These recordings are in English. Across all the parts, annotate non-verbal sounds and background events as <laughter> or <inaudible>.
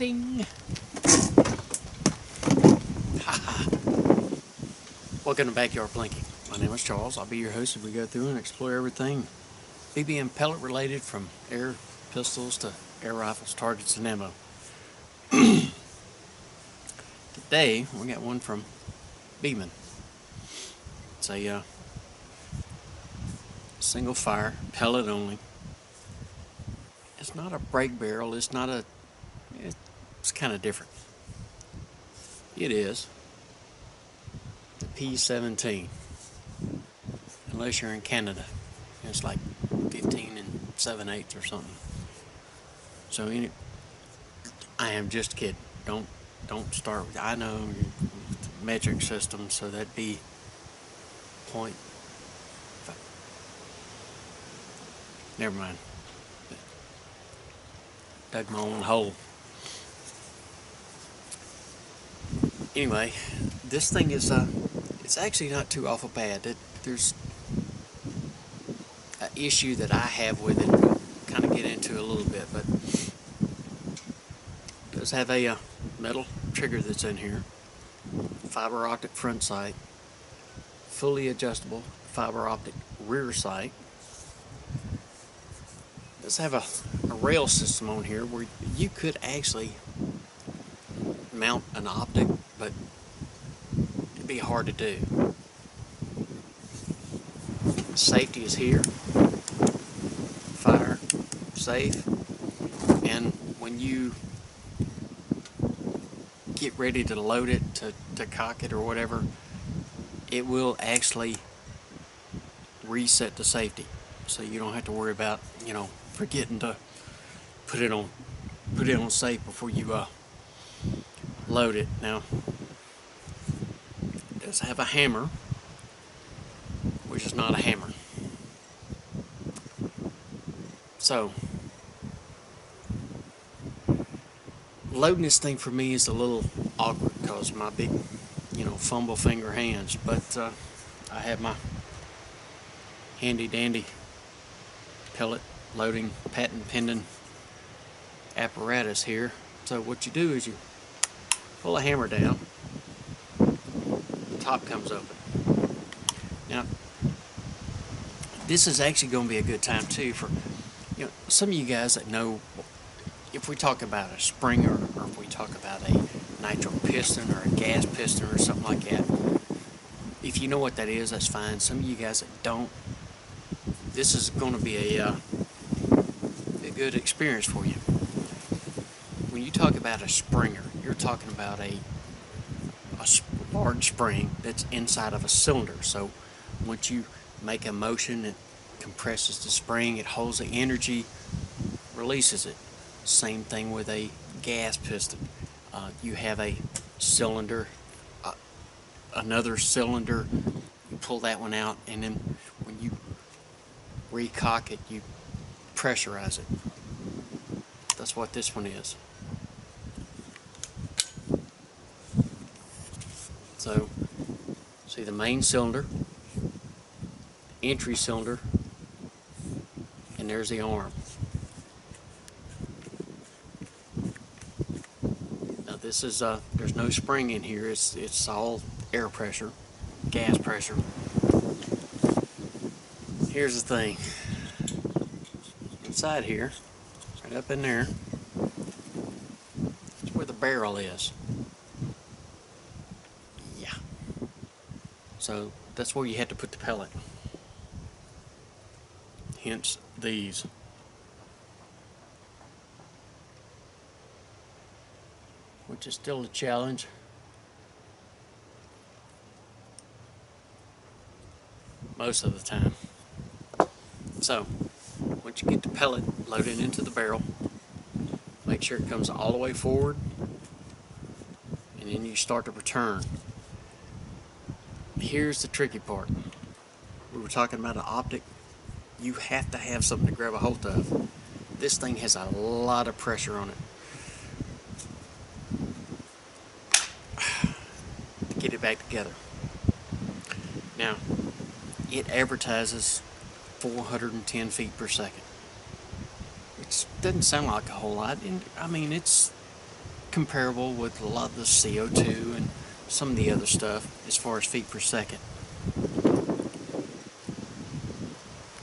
<laughs> Welcome to Backyard Plinking. My name is Charles. I'll be your host as we go through and explore everything BBM pellet related from air pistols to air rifles, targets, and ammo. <clears throat> Today, we got one from Beeman. It's a uh, single fire, pellet only. It's not a break barrel, it's not a. It's kind of different. It is the P17. Unless you're in Canada, it's like 15 and 7 eighths or something. So, any, I am just kidding. Don't don't start with. I know metric system, so that'd be point. Never mind. Dug my own hole. Anyway, this thing is uh, it's actually not too awful bad. It, there's an issue that I have with it. kind of get into a little bit, but it does have a uh, metal trigger that's in here, fiber optic front sight, fully adjustable fiber optic rear sight. Does have a, a rail system on here where you could actually mount an optic, but it'd be hard to do. Safety is here, fire, safe, and when you get ready to load it, to, to cock it or whatever, it will actually reset the safety. So you don't have to worry about, you know, forgetting to put it on put it on safe before you uh, load it. Now does have a hammer, which is not a hammer. So loading this thing for me is a little awkward because my big, you know, fumble finger hands. But uh, I have my handy dandy pellet loading patent pending apparatus here. So what you do is you pull a hammer down, top comes open. Now, this is actually going to be a good time too for you know some of you guys that know if we talk about a Springer or if we talk about a nitro piston or a gas piston or something like that, if you know what that is, that's fine. Some of you guys that don't, this is going to be a, uh, a good experience for you. When you talk about a Springer, you're talking about a, a large spring that's inside of a cylinder. So once you make a motion, it compresses the spring, it holds the energy, releases it. Same thing with a gas piston. Uh, you have a cylinder, uh, another cylinder, you pull that one out, and then when you recock it, you pressurize it. That's what this one is. So, see the main cylinder, entry cylinder, and there's the arm. Now this is uh, there's no spring in here. It's it's all air pressure, gas pressure. Here's the thing. Inside here, right up in there, is where the barrel is. So that's where you had to put the pellet. Hence these. which is still a challenge. Most of the time. So, once you get the pellet loaded into the barrel, make sure it comes all the way forward, and then you start to return. Here's the tricky part. We were talking about an optic. You have to have something to grab a hold of. This thing has a lot of pressure on it. <sighs> to get it back together. Now, it advertises 410 feet per second. It doesn't sound like a whole lot. I mean, it's comparable with a lot of the CO2 and some of the other stuff as far as feet per second.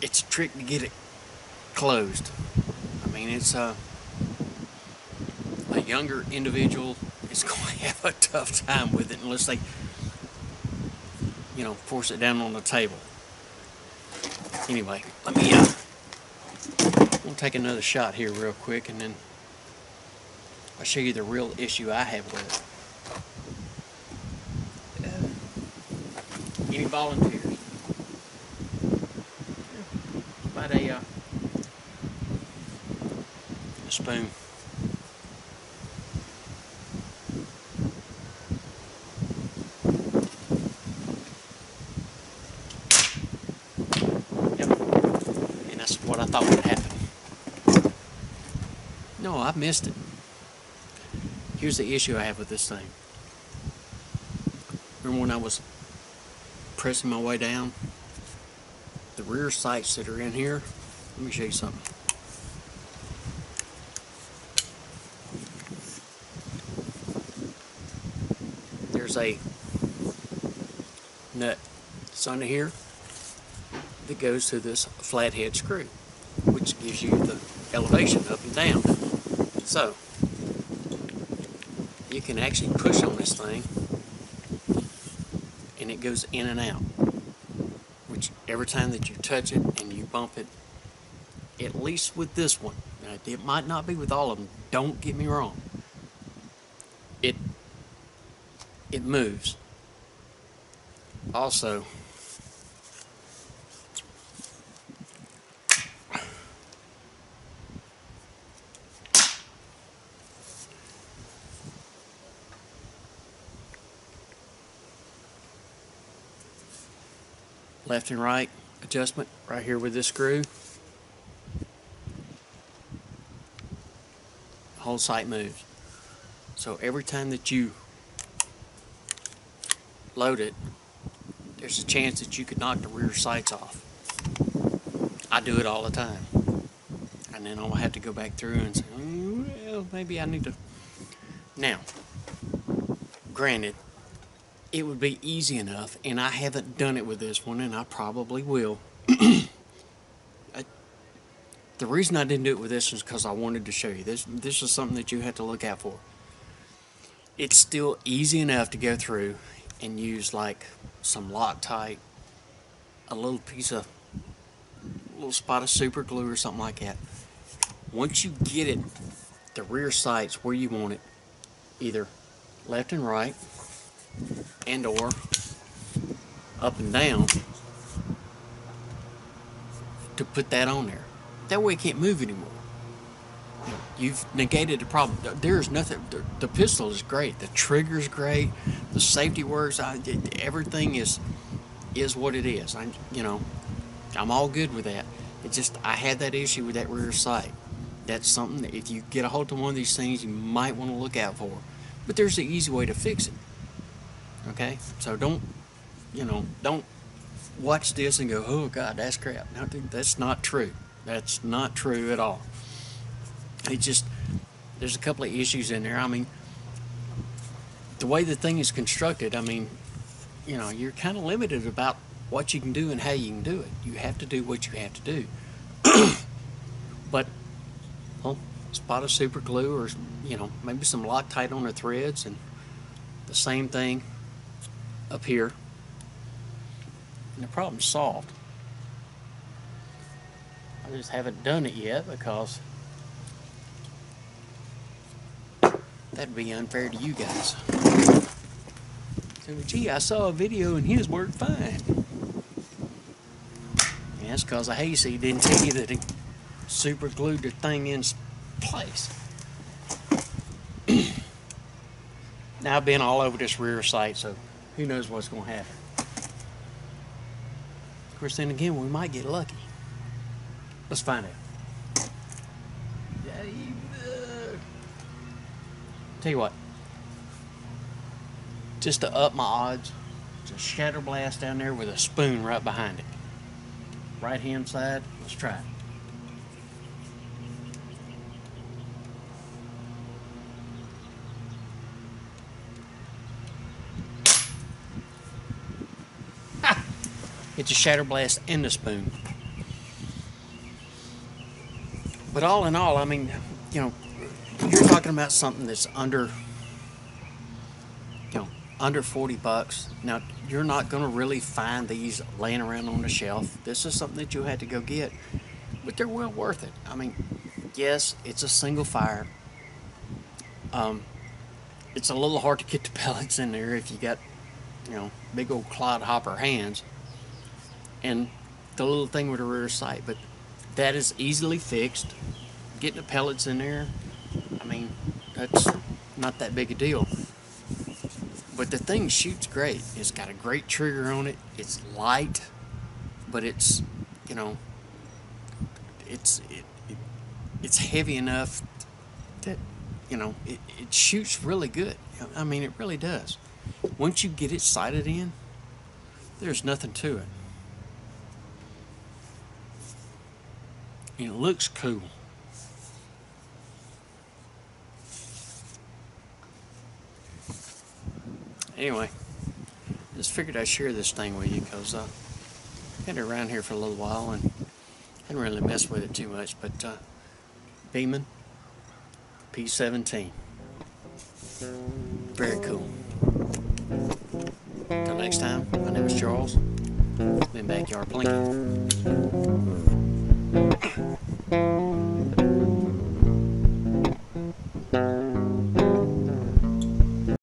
It's a trick to get it closed. I mean, it's a, a younger individual is <laughs> going to have a tough time with it unless they, you know, force it down on the table. Anyway, let me, uh, we'll take another shot here real quick and then I'll show you the real issue I have with it. Any volunteers? About a, uh, a spoon. Yep. And that's what I thought would happen. No, I missed it. Here's the issue I have with this thing. Remember when I was pressing my way down? The rear sights that are in here, let me show you something. There's a nut that's under here that goes to this flathead screw, which gives you the elevation up and down. So, you can actually push on this thing and it goes in and out. Which every time that you touch it and you bump it, at least with this one, it might not be with all of them, don't get me wrong. It it moves. Also, left and right adjustment right here with this screw. Whole sight moves. So every time that you load it, there's a chance that you could knock the rear sights off. I do it all the time. And then I'll have to go back through and say, "Mm, well, maybe I need to. Now, granted, it would be easy enough, and I haven't done it with this one, and I probably will. <clears throat> The reason I didn't do it with this is because I wanted to show you this. This is something that you have to look out for. It's still easy enough to go through and use like some Loctite, a little piece of, little spot of super glue or something like that. Once you get it, the rear sights where you want it, either left and right, and or up and down to put that on there. That way it can't move anymore. You've negated the problem. There's nothing. The, the pistol is great. The trigger's great. The safety works. I, everything is is what it is. I, you know, I'm all good with that. It just I had that issue with that rear sight. That's something that if you get a hold of one of these things, you might want to look out for. But there's an easy way to fix it. Okay, so don't, you know, don't watch this and go, oh God, that's crap. No, that's not true. That's not true at all. It just, there's a couple of issues in there. I mean, the way the thing is constructed, I mean, you know, you're kind of limited about what you can do and how you can do it. You have to do what you have to do. <coughs> but, well, spot of super glue or, you know, maybe some Loctite on the threads and the same thing up here. And the problem's solved. I just haven't done it yet because that'd be unfair to you guys. So, gee, I saw a video and his worked fine. Yeah, that's because the hayseed didn't tell you that he super glued the thing in place. <clears throat> now I've been all over this rear sight, so who knows what's going to happen. Of course, then again, we might get lucky. Let's find out. Tell you what, just to up my odds, just shatter blast down there with a spoon right behind it. Right hand side, let's try it. It's a shatter blast and a spoon. But all in all, I mean, you know, you're talking about something that's under, you know, under 40 bucks. Now, you're not going to really find these laying around on the shelf. This is something that you had to go get, but they're well worth it. I mean, yes, it's a single fire. Um, it's a little hard to get the <laughs> pellets in there if you got, you know, big old clod hopper hands. And the little thing with the rear sight, but that is easily fixed. Getting the pellets in there, I mean, that's not that big a deal. But the thing shoots great. It's got a great trigger on it. It's light, but it's, you know, it's it, it it's heavy enough that you know it, it shoots really good. I mean, it really does. Once you get it sighted in, there's nothing to it. It looks cool. Anyway, just figured I'd share this thing with you because uh, had it around here for a little while and hadn't really messed with it too much. But uh, Beeman P17, very cool. Till next time, my name is Charles. Been backyard plinking. Thank you.